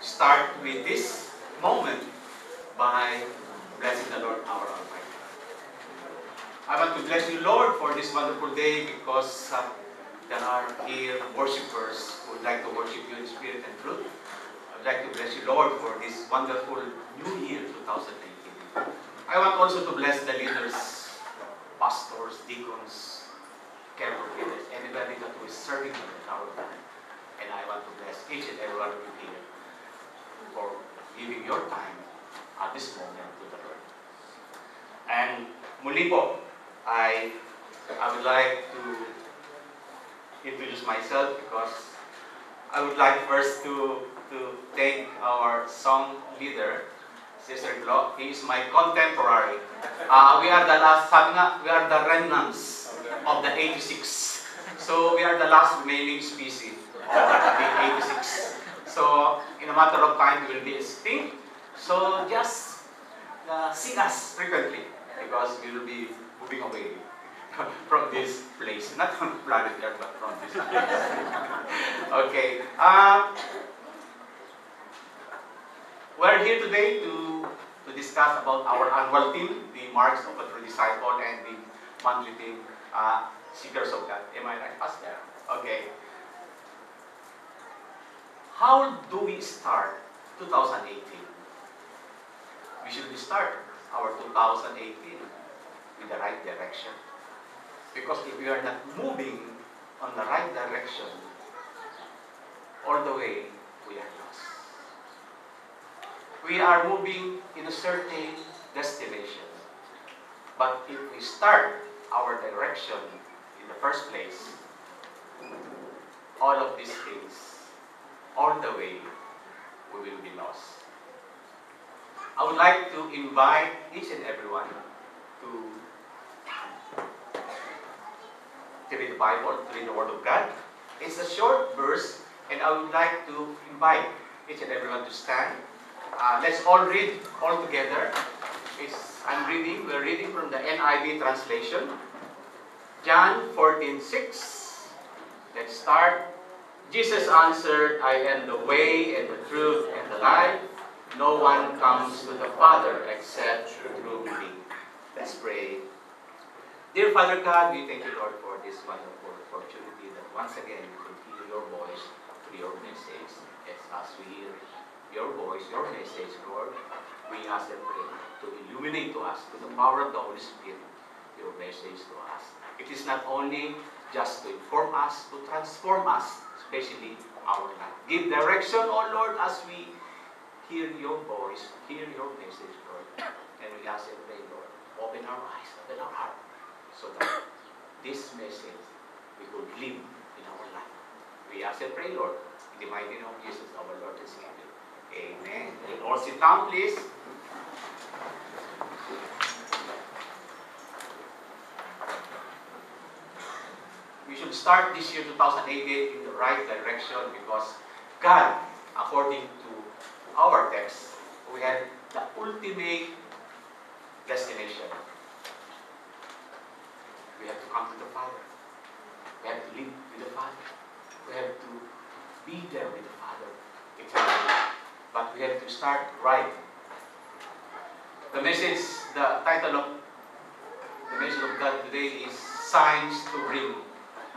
start with this moment by blessing the Lord our Almighty. I want to bless you, Lord, for this wonderful day because uh, there are here worshippers who would like to worship you in spirit and truth. I'd like to bless you, Lord, for this wonderful new year, 2018. I want also to bless the leaders, pastors, deacons, care workers, anybody that who is serving in our time. And I want to bless each and every one of you here for giving your time at this moment to the Lord. And muli po, I, I would like to introduce myself because I would like first to, to thank our song leader, Sister Glo. He is my contemporary. Uh, we are the last, sabi nga, we are the remnants of the 86. So we are the last remaining species of the 86. So in a matter of time, we will be extinct. So just uh, sing us frequently because we will be moving away from this place. Not from planet Earth, but from this place. okay. Uh, we're here today to, to discuss about our annual theme, the Marks of a True Disciple, and the monthly theme, uh, Seekers of God. Am I right, Pastor? Okay. How do we start 2018? We should start our 2018 with the right direction. Because if we are not moving on the right direction, all the way, we are lost. We are moving in a certain destination. But if we start our direction in the first place, all of these things, all the way, we will be lost. I would like to invite each and everyone to, read the Bible, to read the Word of God. It's a short verse, and I would like to invite each and everyone to stand. Uh, let's all read all together. It's, I'm reading, we're reading from the NIV translation. John 14, 6. Let's start. Jesus answered, I am the way and the truth and the life. No one comes to the Father except through me. Let's pray. Dear Father God, we thank you, Lord, for this wonderful opportunity that once again we can hear your voice through your message. Yes, as we hear your voice, your message, Lord, we ask and pray to illuminate to us, to the power of the Holy Spirit, your message to us. It is not only just to inform us, to transform us, especially our life. Give direction, O oh Lord, as we hear your voice, hear your message, Lord. And we ask and pray, Lord, open our eyes, open our heart, so that this message we could live in our life. We ask and pray, Lord, in the mighty name of Jesus, our Lord and Savior. Amen. All sit down, please. We should start this year 2018 in the right direction because God, according to our text, we have the ultimate destination. We have to come to the Father. We have to live with the Father. We have to be there with the Father eternally. But we have to start right. The message, the title of the message of God today is Signs to Bring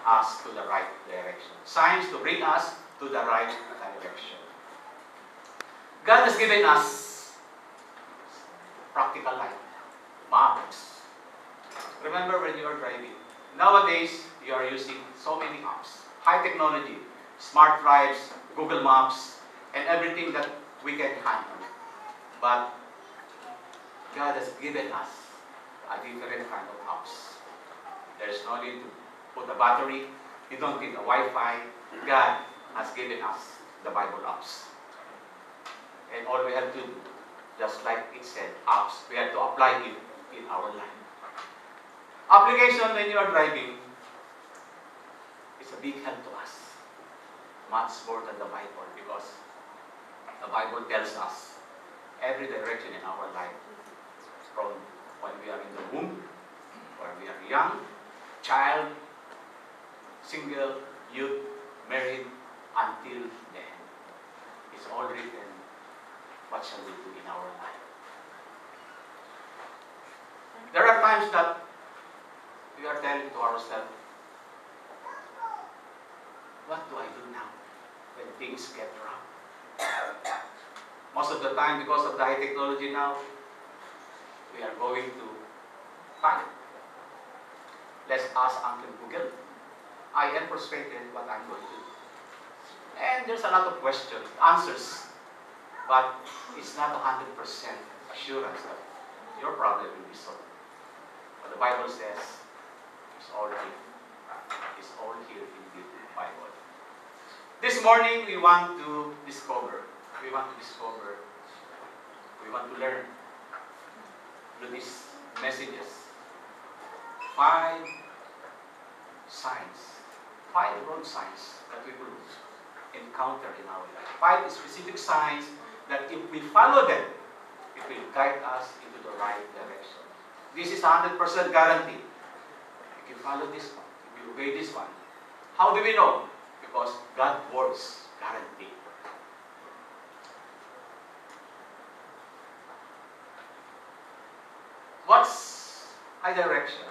Us to the Right Direction. Signs to bring us to the right direction. God has given us practical life, maps. Remember when you are driving. Nowadays, you are using so many apps. High technology, smart drives, Google Maps, and everything that we can handle. But God has given us a different kind of apps. There's no need to put a battery. You don't need a Wi-Fi. God has given us the Bible apps. And all we have to do, just like it said, apps, we have to apply it in our life. Application when you are driving is a big help to us. Much more than the Bible because the Bible tells us every direction in our life from when we are in the womb, when we are young, child, single, youth, married, until then. It's all written what shall we do in our life? There are times that we are telling to ourselves, what do I do now when things get rough? Most of the time, because of the high technology now, we are going to panic. Let's ask Uncle Google. I am frustrated, what I'm going to do. And there's a lot of questions, answers, but it's not 100% assurance that your problem will be solved. But the Bible says it's all here. It's all here in the Bible. This morning we want to discover. We want to discover. We want to learn through these messages. Five signs, five road signs that we will encounter in our life. Five specific signs that if we follow them, it will guide us into the right direction. This is 100% guarantee. If you follow this one, if you obey this one, how do we know? Because God's words guarantee. What's a direction?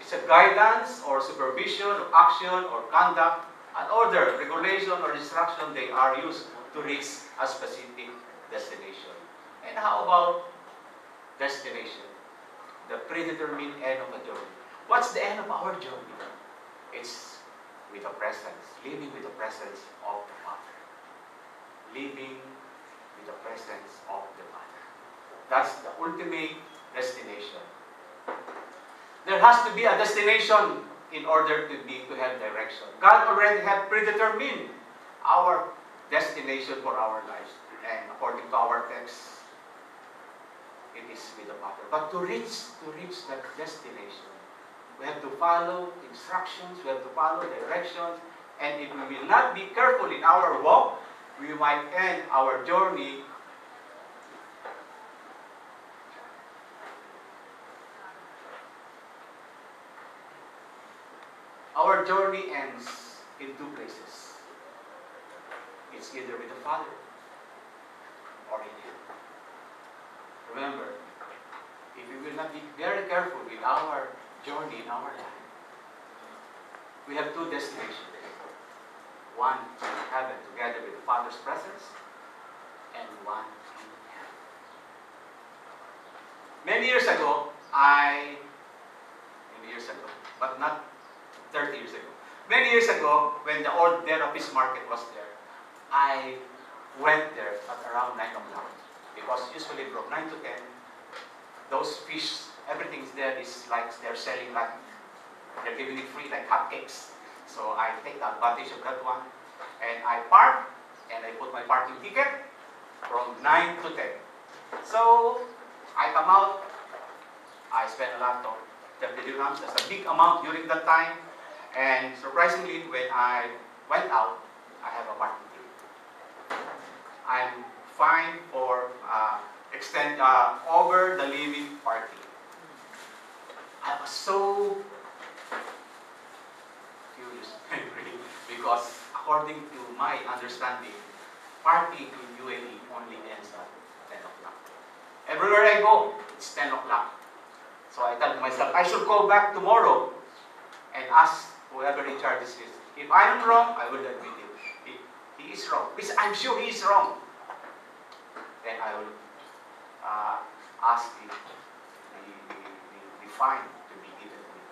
It's a guidance or supervision of action or conduct, an order, regulation, or instruction they are used to reach a specific destination. And how about destination? The predetermined end of a journey. What's the end of our journey? It's with the presence, living with the presence of the Father. Living with the presence of the Father. That's the ultimate destination. There has to be a destination in order to be to have direction. God already had predetermined our destination for our lives. And according to our text, it is with the Father. But to reach to reach that destination, we have to follow instructions, we have to follow directions, and if we will not be careful in our walk, we might end our journey Our journey ends in two places. It's either with the Father or in Him. Remember, if we will not be very careful with our journey in our life, we have two destinations. One in heaven together with the Father's presence, and one in hell. Many years ago, I, many years ago, but not 30 years ago. Many years ago, when the old Deira fish market was there, I went there at around 9 o'clock. Because usually from 9 to 10, those fish, everything's there is like they're selling like, they're giving it free like hotcakes. So I take advantage of that one. And I park, and I put my parking ticket from 9 to 10. So I come out, I spend a lot of 30 dirhams. That's a big amount during that time. And surprisingly, when I went out, I have a parking ticket. I'm fine for uh, extend uh, over the limit party. I was so curious, angry, because according to my understanding, party in UAE only ends at 10 o'clock. Everywhere I go, it's 10 o'clock. So I tell myself, I should go back tomorrow and ask whoever in charge is. If I'm wrong, I will admit it. He is wrong, I'm sure he is wrong, then I will uh, ask the, the, the, the, the fine to be given to me.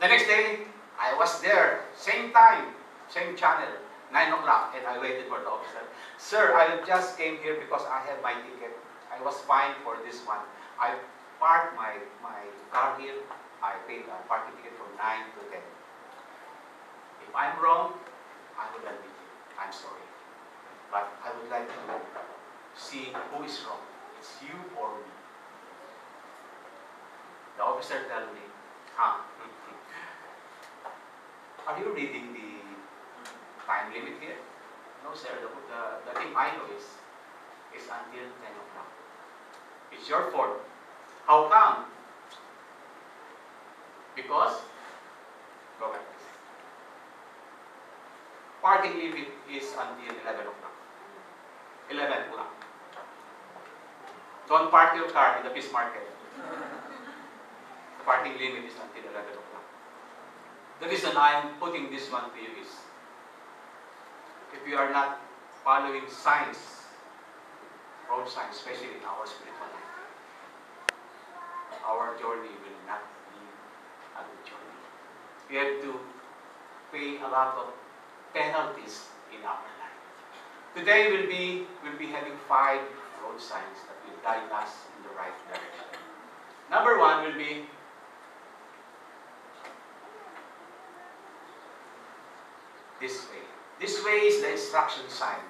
The next day, I was there, same time, same channel, 9 o'clock, and I waited for the officer. Sir, I just came here because I have my ticket. I was fined for this one. I parked my, my car here. I a parking ticket from 9 to 10. If I'm wrong, I will admit it. I'm sorry. But I would like to see who is wrong. It's you or me. The officer tell me, huh, ah. are you reading the time limit here? No, sir. The, the, the thing I know is, is until 10 o'clock. It's your fault. How come? Because, go please. Parking limit is until 11 o'clock. 11 o'clock. Don't park your car in the fish market. The parking limit is until 11 o'clock. The reason I'm putting this one to you is, if you are not following signs, road signs, especially in our spiritual life, our journey will not be a good journey. We have to pay a lot of penalties in our life. Today we'll be we'll be having five road signs that will guide us in the right direction. Number one will be this way. This way is the instruction sign.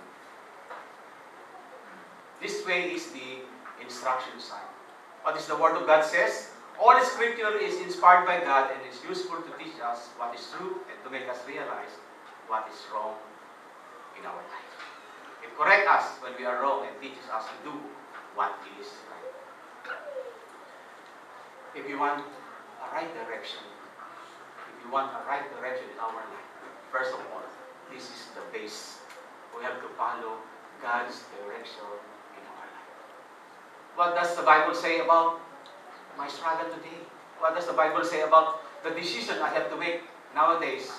This way is the instruction sign. What is the Word of God says? All Scripture is inspired by God and is useful to teach us what is true and to make us realize what is wrong in our life. It corrects us when we are wrong and teaches us to do what is right. If you want a right direction, if you want a right direction in our life, first of all, this is the base. We have to follow God's direction in our life. What does the Bible say about my struggle today? What does the Bible say about the decision I have to make nowadays?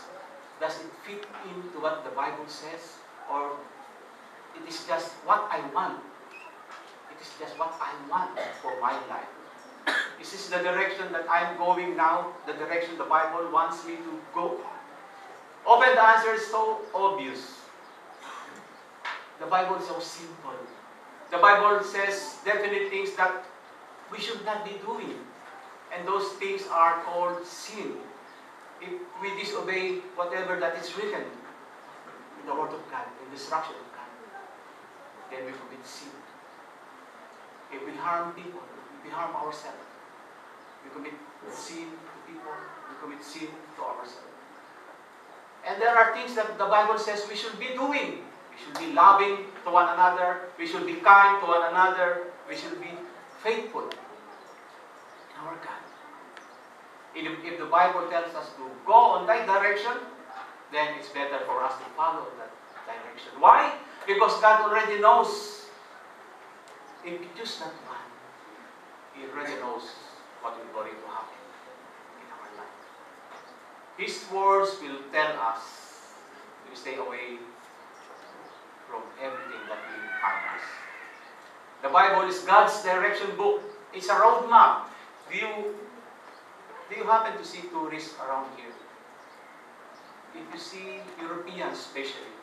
Does it fit into what the Bible says? Or it is just what I want? It is just what I want for my life. Is this the direction that I'm going now? The direction the Bible wants me to go? Often the answer is so obvious. The Bible is so simple. The Bible says definite things that we should not be doing. And those things are called sin. If we disobey whatever that is written in the Word of God, in the instruction of God, then we commit sin. If we harm people, if we harm ourselves, we commit sin to people, we commit sin to ourselves. And there are things that the Bible says we should be doing. We should be loving to one another. We should be kind to one another. We should be faithful in our God. If, if the Bible tells us to go on that direction, then it's better for us to follow that direction. Why? Because God already knows. If we choose that one, He already knows what is going to happen in our life. His words will tell us to stay away from everything that will harm us. The Bible is God's direction book. It's a roadmap. Do you, do you happen to see tourists around here? If you see Europeans especially,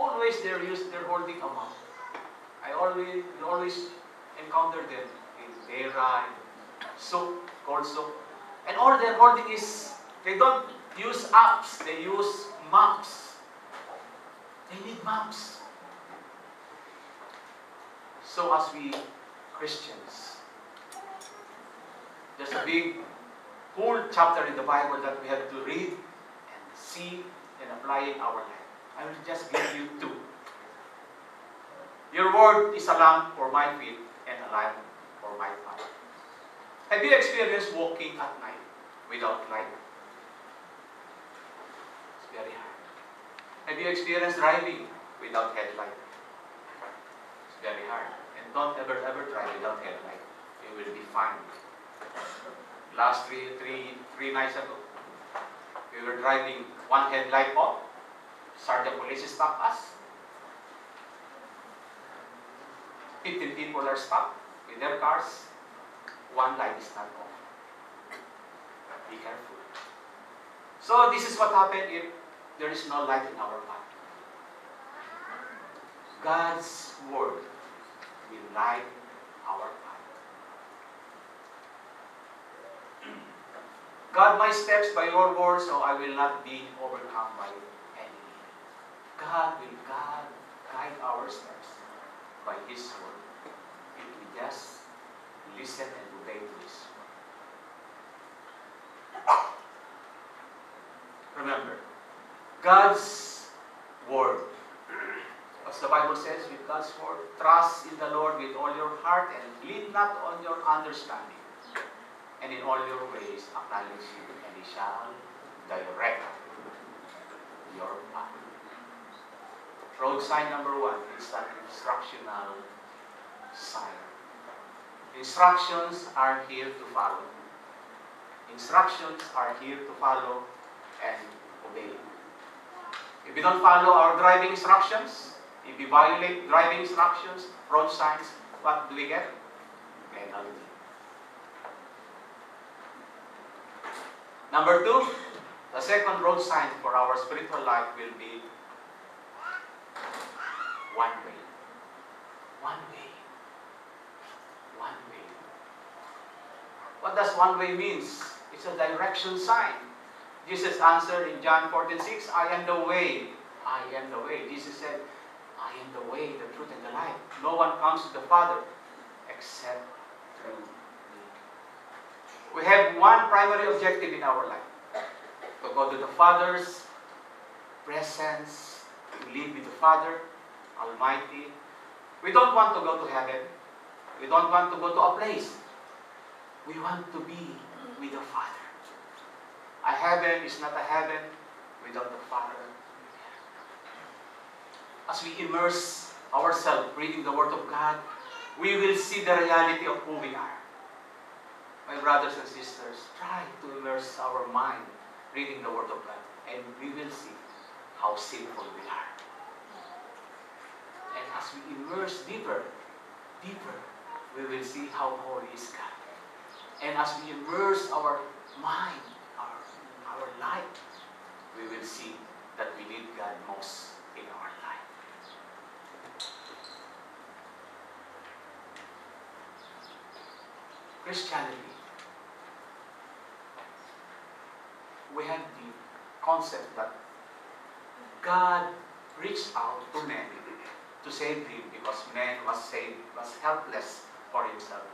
always they're used, they're holding a map. I always, always encounter them in in souk, Gold Souk. And all they're holding is, they don't use apps, they use maps. They need maps. So as we Christians, there's a big whole chapter in the Bible that we have to read and see and apply in our life. I will just give you two. Your word is a lamp for my feet and a lamp for my path. Have you experienced walking at night without light? It's very hard. Have you experienced driving without headlight? It's very hard. Don't ever, ever try without headlight. You will be fined. Last three, three, three nights ago, we were driving one headlight off. Sergeant Police stopped us. 15 people are stopped with their cars. One light is not off. Be careful. So this is what happened if there is no light in our path. God's word light our path. God my steps by your word, so I will not be overcome by any. God will God guide our steps by His word. If we just listen and obey to His word. Remember, God's word. The Bible says, with God's word, trust in the Lord with all your heart and lean not on your understanding. And in all your ways acknowledge Him, and He shall direct your path. Road sign number one is an instructional sign. Instructions are here to follow. Instructions are here to follow and obey. If we don't follow our driving instructions, if we violate driving instructions, road signs, what do we get? Penalty. Number two, the second road sign for our spiritual life will be one way. One way. One way. What does one way means? It's a direction sign. Jesus answered in John 14, 6, I am the way. I am the way. Jesus said, I am the way, the truth, and the life. No one comes to the Father except through me. We have one primary objective in our life. To go to the Father's presence, to live with the Father Almighty. We don't want to go to heaven. We don't want to go to a place. We want to be with the Father. A heaven is not a heaven without the Father. As we immerse ourselves reading the Word of God, we will see the reality of who we are. My brothers and sisters, try to immerse our mind reading the Word of God, and we will see how sinful we are. And as we immerse deeper, deeper, we will see how holy is God. And as we immerse our mind, our, our life, we will see that we need God most in our life. Christianity. We have the concept that God reached out to men to save him because man was saved, was helpless for himself.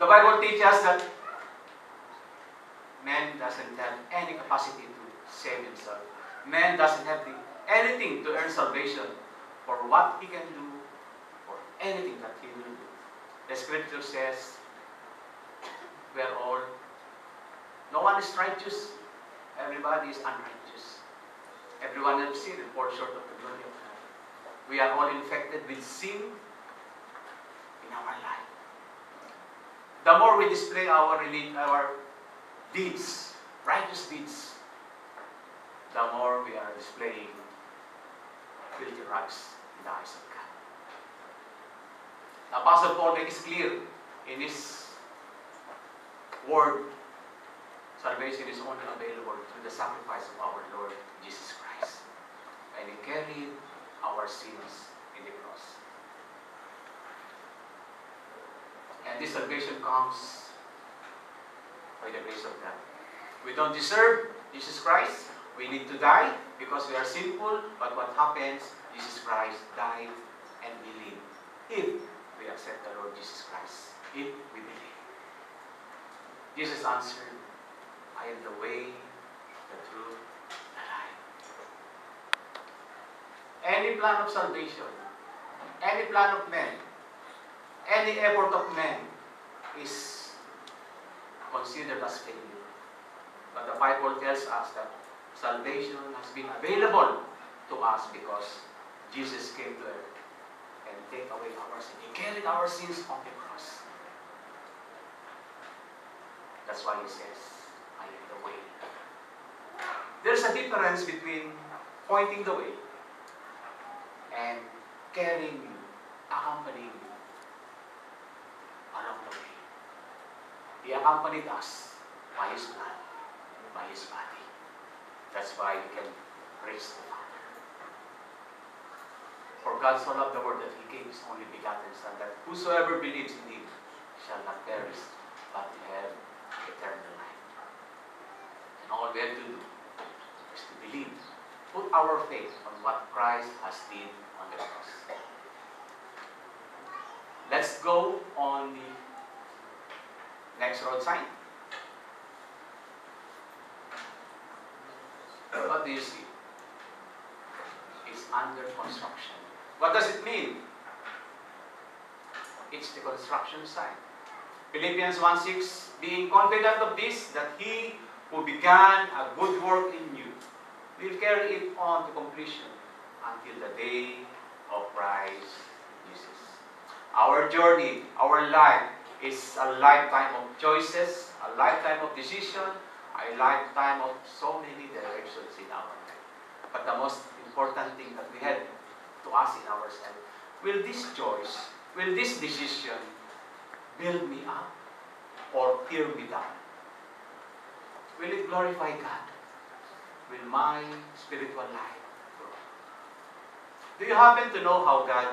The Bible teaches us that man doesn't have any capacity to save himself. Man doesn't have the, anything to earn salvation for what he can do, or anything that he will do. The scripture says, we are all, no one is righteous, everybody is unrighteous. Everyone has sinned and fall short of the glory of God. We are all infected with sin in our life. The more we display our our deeds, righteous deeds, the more we are displaying filthy rags in the eyes of God. The Apostle Paul makes clear in his word, salvation is only available through the sacrifice of our Lord Jesus Christ. And he carried our sins in the cross. And this salvation comes by the grace of God. We don't deserve Jesus Christ. We need to die because we are sinful. But what happens? Jesus Christ died and we live if we accept the Lord Jesus Christ. If we believe. Jesus answered, I am the way, the truth, the life. Any plan of salvation, any plan of man, any effort of man is considered as failure. But the Bible tells us that salvation has been available to us because Jesus came to earth and take away our sins. He carried our sins on the cross. That's why he says, I am the way. There's a difference between pointing the way and carrying you, accompanying you along the way. He accompanied us by His blood, by His body. That's why we can reach the Father. For God so loved the world that He gave His only begotten Son, that whosoever believes in Him shall not perish, but have eternal life. And all we have to do is to believe, put our faith on what Christ has did on the cross. Let's go on the next road sign. What do you see? It's under construction. What does it mean? It's the construction sign. Philippians 1.6, being confident of this, that he who began a good work in you will carry it on to completion until the day of Christ Jesus. Our journey, our life is a lifetime of choices, a lifetime of decision, a lifetime of so many directions in our life. But the most important thing that we have to ask in ourselves, will this choice, will this decision build me up or tear me down? Will it glorify God? Will my spiritual life grow? Do you happen to know how God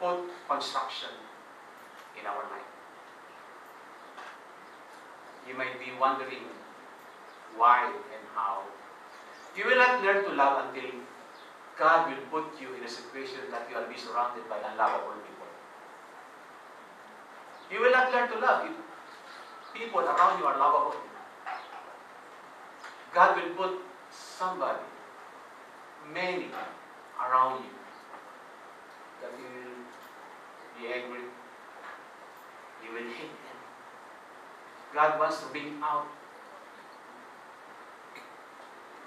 put construction in our life? You might be wondering why and how. You will not learn to love until God will put you in a situation that you will be surrounded by unlovable people. You will not learn to love if people around you are lovable. God will put somebody, many around you that you will be angry, you will hate them. God wants to bring out,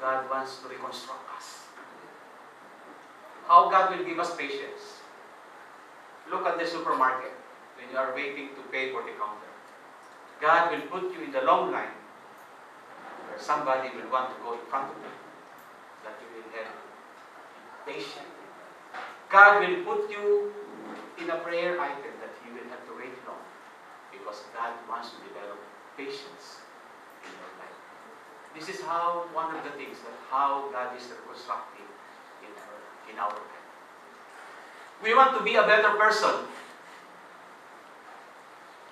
God wants to reconstruct us. How God will give us patience. Look at the supermarket when you are waiting to pay for the counter. God will put you in the long line where somebody will want to go in front of you, that you will have patience. God will put you in a prayer item that you will have to wait long because God wants to develop patience in your life. This is how one of the things that how God is reconstructing in our in our life. We want to be a better person.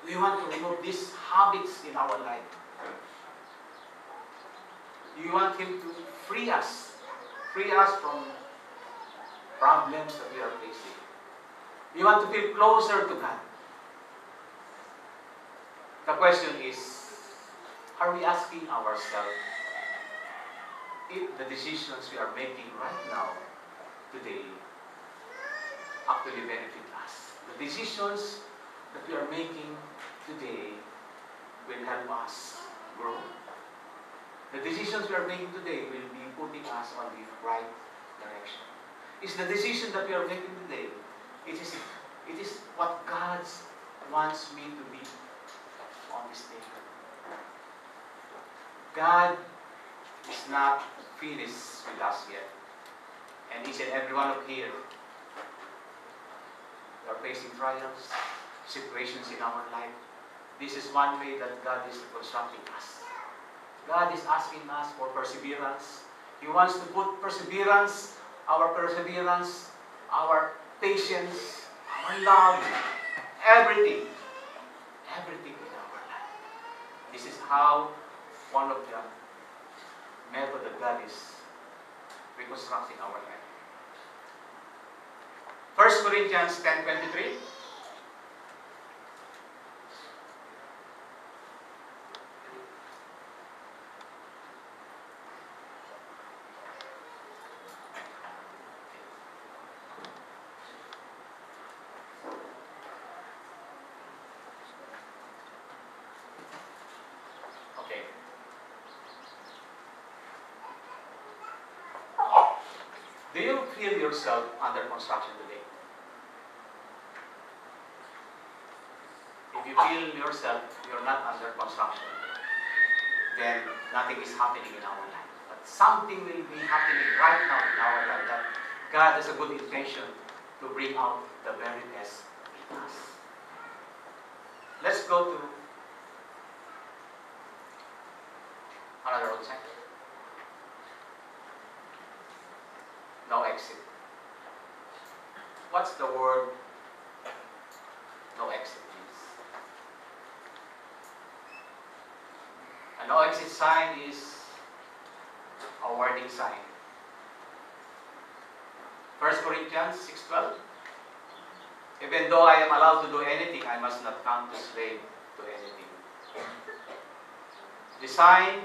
We want to remove these habits in our life. You want Him to free us, free us from problems that we are facing. We want to feel closer to God. The question is, are we asking ourselves if the decisions we are making right now, today, actually benefit us? The decisions that we are making today will help us grow. The decisions we are making today will be putting us on the right direction. It's the decision that we are making today. It is, it is what God wants me to be on this day. God is not finished with us yet. And each and every one of here are facing trials, situations in our life. This is one way that God is constructing us. God is asking us for perseverance. He wants to put perseverance, our perseverance, our patience, our love, everything, everything in our life. This is how one of the method that God is reconstructing our life. 1 Corinthians 10.23 Okay. Do you feel yourself under construction today? If you feel yourself you're not under construction, then nothing is happening in our life. But something will be happening right now in our life that God has a good intention to bring out the very best in us. Let's go to another outside. No exit. What's the word no exit means? A no exit sign is a warning sign. 1 Corinthians 6.12 Even though I am allowed to do anything, I must not come to slave to anything. The sign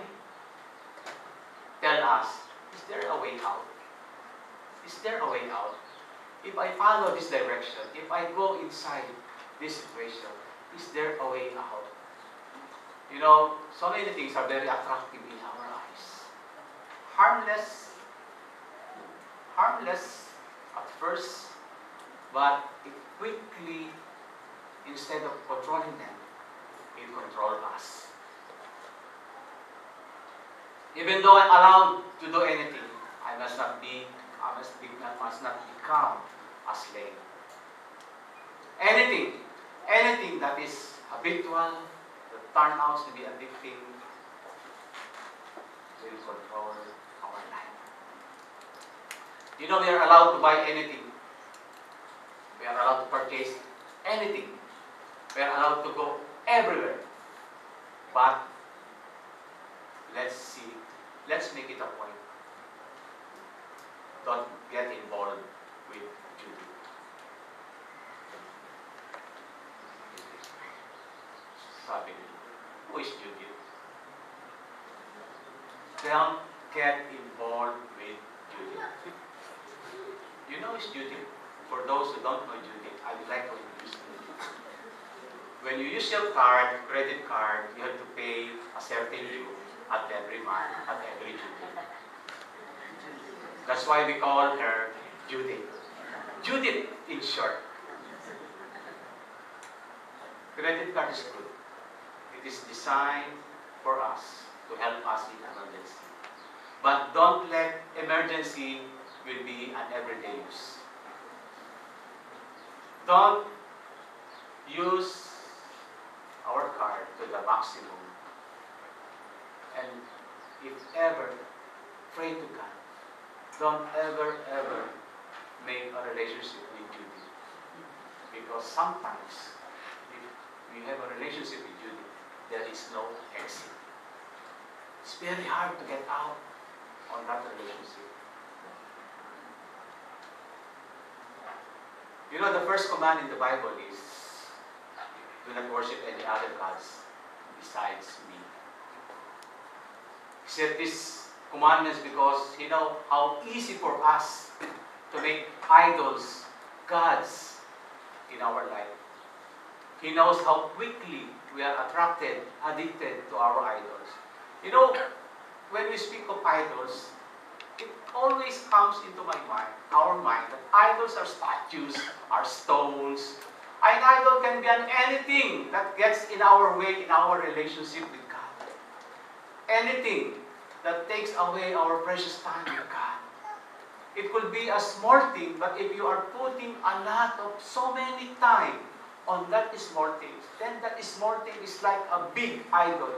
tell us, is there a way out? Is there a way out? If I follow this direction, if I go inside this situation, is there a way out? You know, so many things are very attractive in our eyes. Harmless, harmless at first, But it quickly, instead of controlling them, it controls us. Even though I'm allowed to do anything, I must not be, Must, be, must not become a slave. Anything, anything that is habitual, that turns out to be addicting, will control our life. You know, we are allowed to buy anything. We are allowed to purchase anything. We are allowed to go everywhere. But let's see, let's make it a point. Don't get involved with Judy. Sabi who is Judy? Don't get involved with Judy. You know who's Judy? For those who don't know Judy, I would like to introduce you. When you use your card, credit card, you have to pay a certain due at every month, at every date. That's why we call her Judith. Judith in short. Credit card is good. It is designed for us to help us in emergency. But don't let emergency will be an everyday use. Don't use our card to the maximum. And if ever, pray to God. Don't ever, ever make a relationship with Judy. Because sometimes, if we have a relationship with Judy, there is no exit. It's very hard to get out on that relationship. You know, the first command in the Bible is do not worship any other gods besides me. Said this commandments because he know how easy for us to make idols gods in our life. He knows how quickly we are attracted, addicted to our idols. You know, when we speak of idols, it always comes into my mind, our mind, that idols are statues, are stones. An idol can be an anything that gets in our way in our relationship with God. Anything that takes away our precious time God. It could be a small thing, but if you are putting a lot of so many time on that small thing, then that small thing is like a big idol.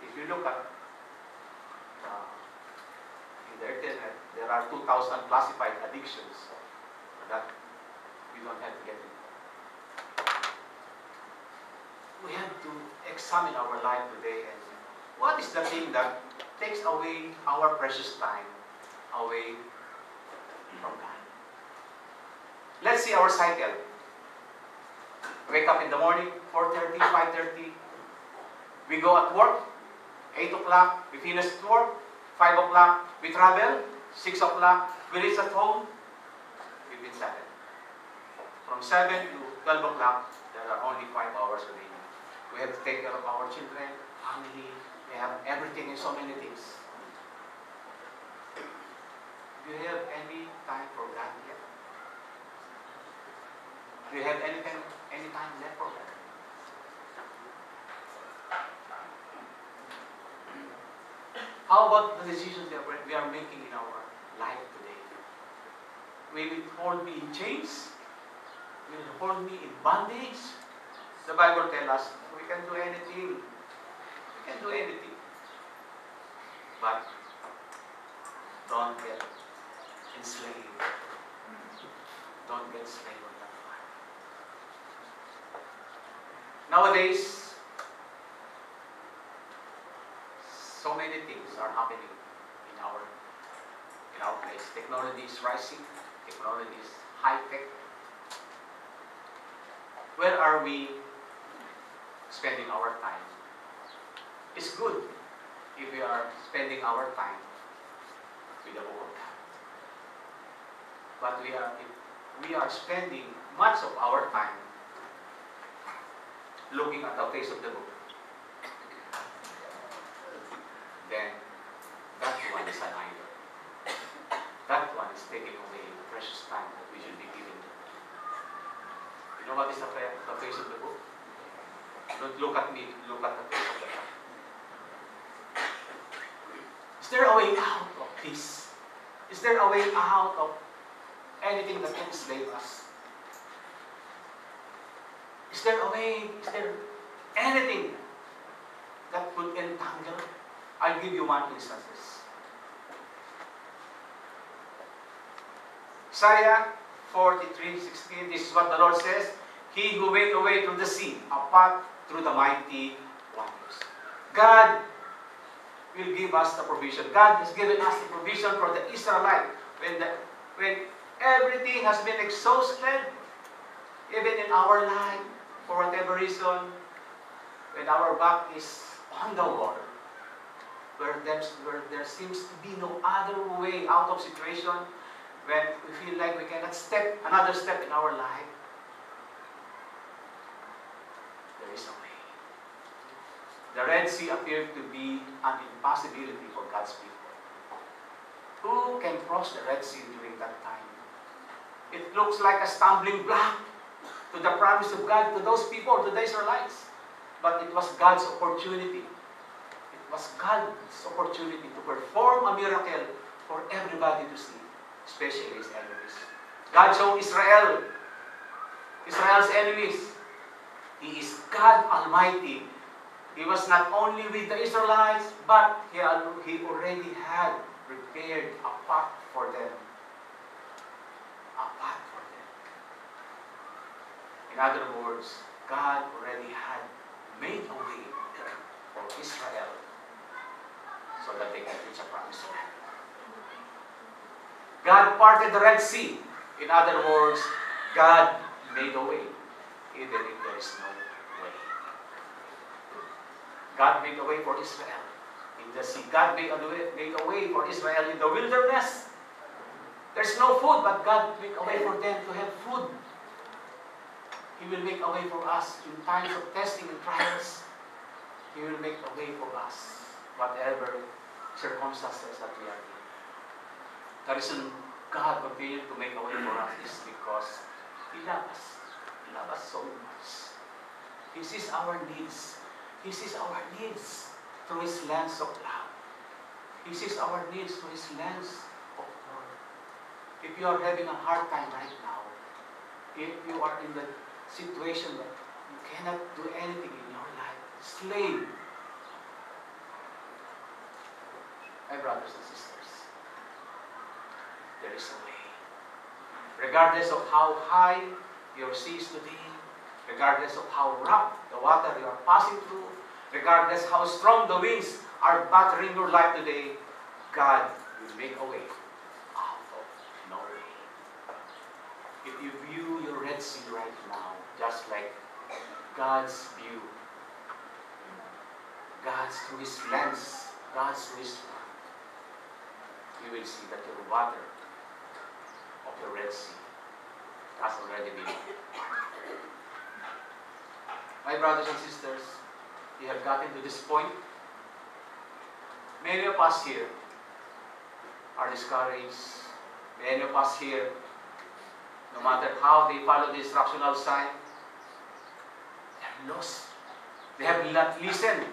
if you look at uh, in the internet, there are 2,000 classified addictions that we don't have to get into. We have to examine our life today and what is the thing that takes away our precious time away from God. Let's see our cycle. Wake up in the morning, 4.30, 5.30. We go at work, 8 o'clock. We finish work, 5 o'clock. We travel, 6 o'clock. We reach at home, between 7. From 7 to 12 o'clock, there are only 5 hours a day. We have to take care of our children, family. We have everything and so many things. Do you have any time for God yet? Do you have any time, any time left for God? How about the decisions that we are making in our life today? Will it hold me in chains? Will it hold me in bondage? The Bible tells us we can do anything. We can do anything. But don't get enslaved. Don't get enslaved on that part. Nowadays, so many things are happening in our in our place. Technology is rising. Technology is high tech. Where are we spending our time? It's good if we are spending our time with the Book. But we are we are spending much of our time looking at the face of the book, then that one is an idol. That one is taking away You know what is the, the face of the book? Don't look at me, look at the face of the book. Is there a way out of this? Is there a way out of anything that can enslave us? Is there a way? Is there anything that could entangle? I'll give you one instance. Isaiah 43, 16, this is what the Lord says. He who went away from the sea, a path through the mighty waters. God will give us the provision. God has given us the provision for the Israelite. When, the, when everything has been exhausted, even in our life, for whatever reason, when our back is on the water, where, where there seems to be no other way out of situation, when we feel like we cannot step another step in our life, there is a way. The Red Sea appeared to be an impossibility for God's people. Who can cross the Red Sea during that time? It looks like a stumbling block to the promise of God to those people, to the Israelites. But it was God's opportunity. It was God's opportunity to perform a miracle for everybody to see especially his enemies. God showed Israel, Israel's enemies. He is God Almighty. He was not only with the Israelites, but he, he already had prepared a path for them. A path for them. In other words, God already had made a way for Israel so that they can reach a promised land. God parted the Red Sea. In other words, God made a way, even if there is no way. God made a way for Israel in the sea. God made a way, made a way for Israel in the wilderness. There's no food, but God made a way for them to have food. He will make a way for us in times of testing and trials. He will make a way for us, whatever circumstances that we are in. The reason God continued to make a way for us is because He loves us. He loves us so much. He sees our needs. He sees our needs through His lens of love. He sees our needs through His lens of love. If you are having a hard time right now, if you are in the situation that you cannot do anything in your life, slave, my brothers and sisters, there is a way. Regardless of how high your sea is today, regardless of how rough the water you are passing through, regardless how strong the winds are battering your life today, God will make a way out of no way. If you view your Red Sea right now, just like God's view, God's through His lens, God's His you will see that your water of the Red Sea has already been My brothers and sisters, we have gotten to this point. Many of us here are discouraged. Many of us here, no matter how they follow the instructional sign, they have lost. They have not listened.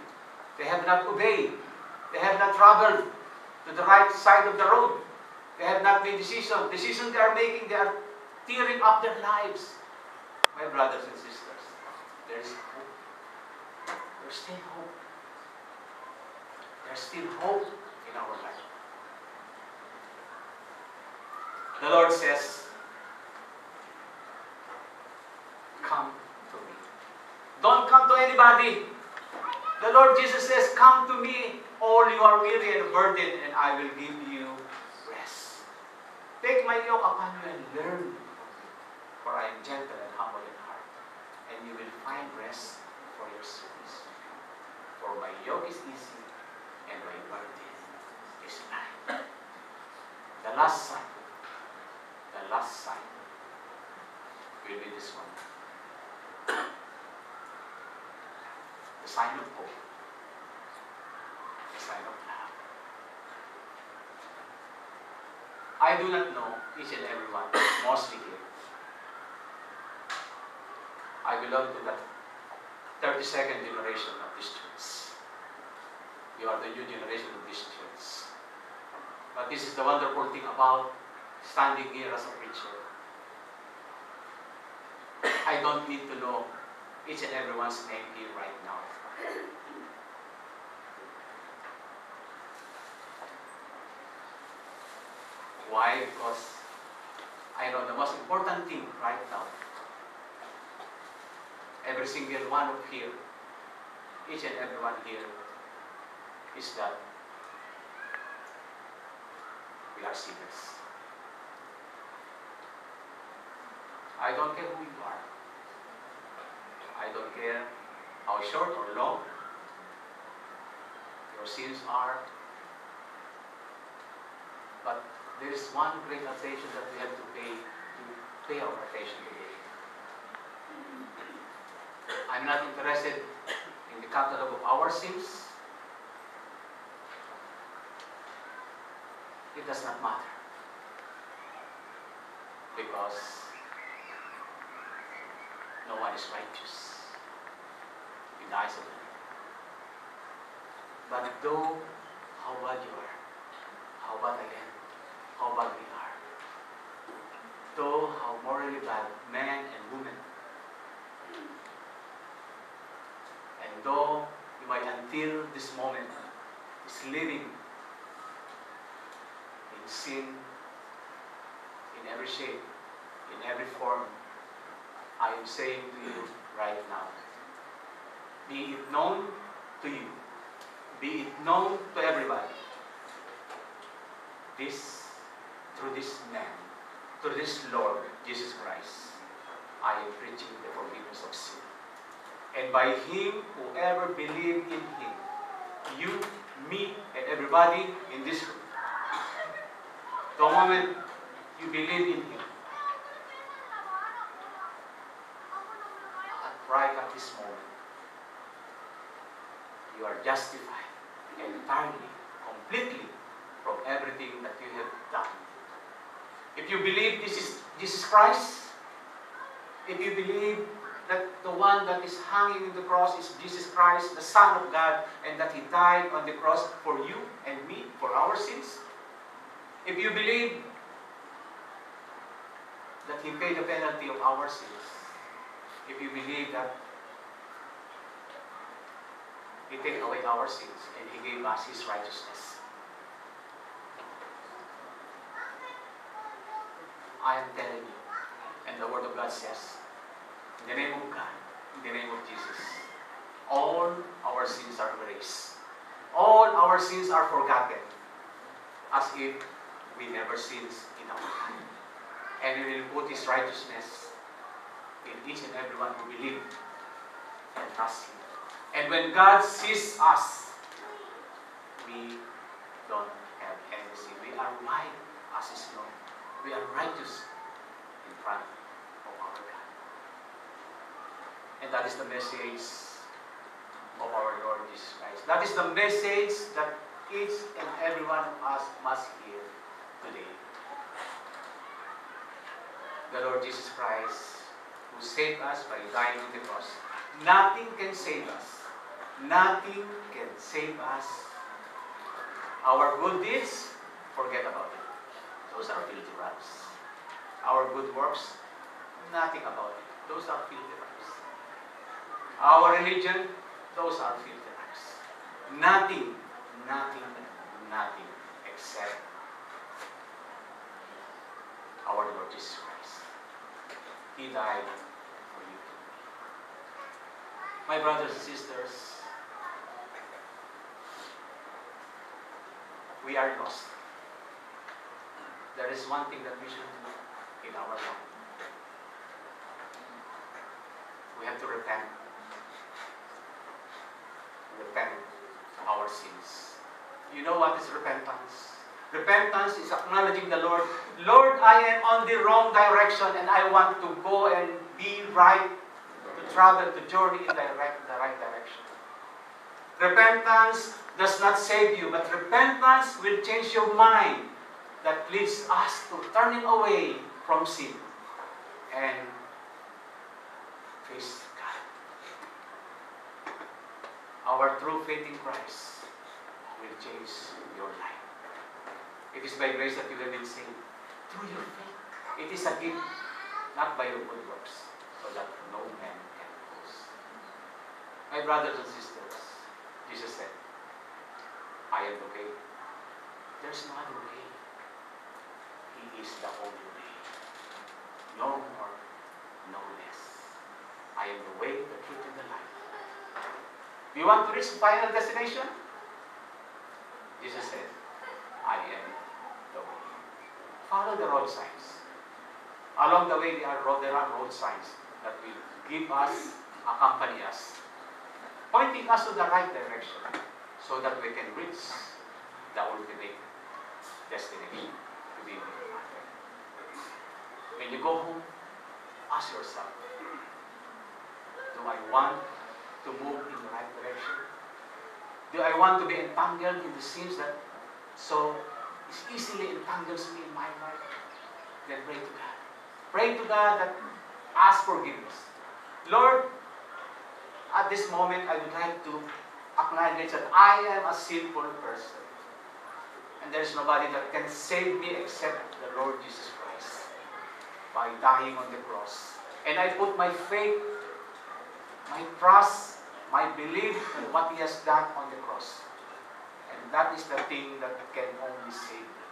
They have not obeyed. They have not traveled to the right side of the road. They have not made decisions. Decisions they are making, they are tearing up their lives. My brothers and sisters, there is hope. There's still hope. There's still hope in our life. The Lord says, Come to me. Don't come to anybody. The Lord Jesus says, Come to me, all you are weary and burdened, and I will give you rest. Take my yoke upon you and learn for I am gentle and humble and you will find rest for your souls. For my yoke is easy and my burden is light. The last sign, the last sign will be this one. The sign of hope. The sign of love. I do not know each and every one, mostly here. Belong to that 32nd generation of this church. You are the new generation of this church. But this is the wonderful thing about standing here as a preacher. I don't need to know each and everyone's name here right now. Why? Because I know the most important thing right now. Every single one of here, each and every one here, is that we are sinners. I don't care who you are. I don't care how short or long your sins are. But there is one great attention that we have to pay to pay our attention today. I'm not interested in the catalog of our sins. It does not matter. Because no one is righteous in the eyes of But though how bad you are, how bad again, how bad we are, though how morally bad men and women, though you might until this moment is living in sin in every shape, in every form, I am saying to you right now, be it known to you, be it known to everybody, this, through this man, through this Lord, Jesus Christ, I am preaching the forgiveness of sin. And by him, whoever believe in him, you, me, and everybody in this room, the moment you believe in him, right at this moment, you are justified entirely, completely from everything that you have done. If you believe this is Jesus Christ, if you believe that the one that is hanging in the cross is Jesus Christ, the Son of God, and that He died on the cross for you and me, for our sins, if you believe that He paid the penalty of our sins, if you believe that He took away our sins and He gave us His righteousness, I am telling you, and the Word of God says, in the name of God, in the name of Jesus, all our sins are erased. All our sins are forgotten, as if we never sinned in our life. And we will put His righteousness in each and everyone who believe and trust Him. And when God sees us, we don't have any sin. We are white as snow. We are righteous in front of our God. And that is the message of our Lord Jesus Christ. That is the message that each and every one of us must hear today. The Lord Jesus Christ, who saved us by dying on the cross, nothing can save us. Nothing can save us. Our good deeds, forget about it. Those are filthy rags. Our good works, nothing about it. Those are filthy rags. Our religion, those are filthy rags. Nothing, nothing, nothing except our Lord Jesus Christ. He died for you. My brothers and sisters, we are lost. There is one thing that we should do in our life. We have to. Repent of our sins. You know what is repentance? Repentance is acknowledging the Lord. Lord, I am on the wrong direction and I want to go and be right, to travel, to journey in the right, the right direction. Repentance does not save you, but repentance will change your mind that leads us to turning away from sin and face God. our true faith in Christ will change your life. It is by grace that you have been saved through your faith. It is a gift, not by your good works, so that no man can boast. My brothers and sisters, Jesus said, I am the way. There's no other way. He is the only way. No more, no less. I am the way, the truth, and the life. You want to reach the final destination? Jesus said, I am the way. Follow the road signs. Along the way, there are road, there are road signs that will give us, accompany us, pointing us to the right direction so that we can reach the ultimate destination to be with the Father. When you go home, ask yourself, do I want to move in the right direction? Do I want to be entangled in the sins that so easily entangles me in my life? Then pray to God. Pray to God that ask forgiveness. Lord, at this moment I would like to acknowledge that I am a sinful person. And there's nobody that can save me except the Lord Jesus Christ by dying on the cross. And I put my faith, my trust, my belief in what He has done on the cross. And that is the thing that can only save me.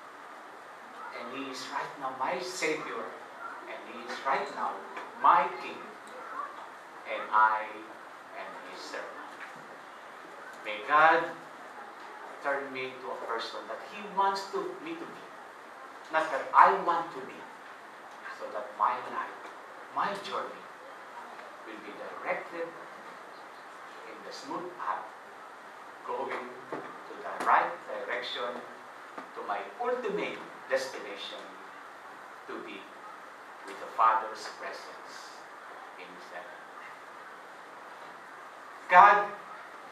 And He is right now my Savior. And He is right now my King. And I am His servant. May God turn me to a person that He wants to me to be. Not that I want to be. So that my life, my journey will be directed the smooth path going to the right direction to my ultimate destination to be with the Father's presence in heaven. God,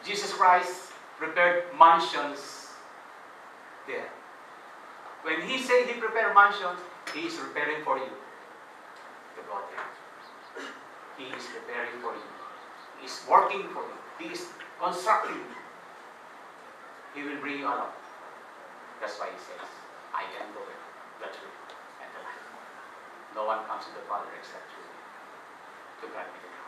Jesus Christ, prepared mansions there. When He said He prepared mansions, He is preparing for you. He is preparing for you. He is working for you. He is constructing you. He will bring you along. That's why He says, I can the way, the truth, and the life. No one comes to the Father except through me. To God be the.